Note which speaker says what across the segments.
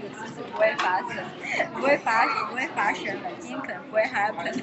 Speaker 1: 个词是不会发生，不会发生不会发生的，今天可能不会 happen。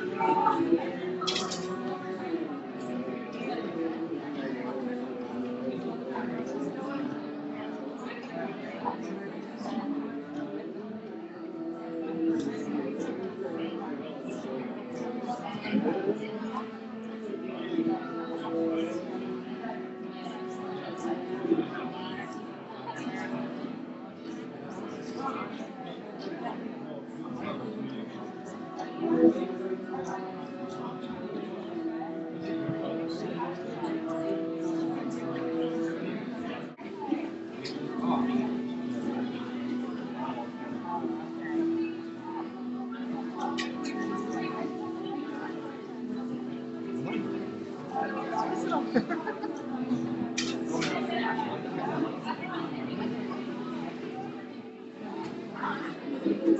Speaker 2: Thank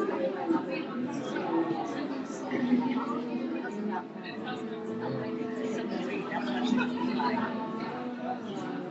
Speaker 2: you.